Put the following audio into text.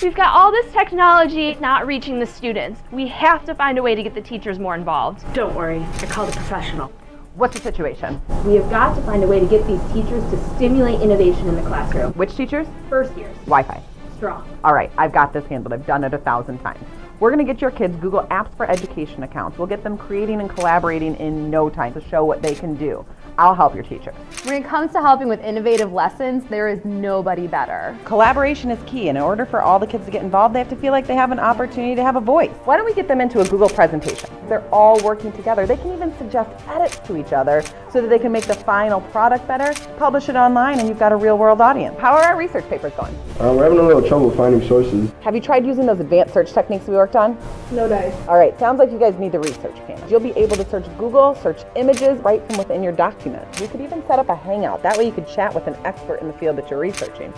We've got all this technology not reaching the students. We have to find a way to get the teachers more involved. Don't worry, I called a professional. What's the situation? We have got to find a way to get these teachers to stimulate innovation in the classroom. Which teachers? First years, Wi-Fi. strong. All right, I've got this handled. I've done it a thousand times. We're going to get your kids Google Apps for Education accounts. We'll get them creating and collaborating in no time to show what they can do. I'll help your teacher. When it comes to helping with innovative lessons, there is nobody better. Collaboration is key, and in order for all the kids to get involved, they have to feel like they have an opportunity to have a voice. Why don't we get them into a Google presentation? They're all working together. They can even suggest edits to each other so that they can make the final product better, publish it online, and you've got a real world audience. How are our research papers going? Uh, we're having a little trouble finding sources. Have you tried using those advanced search techniques we worked on? No dice. All right, sounds like you guys need the research panel. You'll be able to search Google, search images right from within your document. We could even set up a hangout. That way you could chat with an expert in the field that you're researching.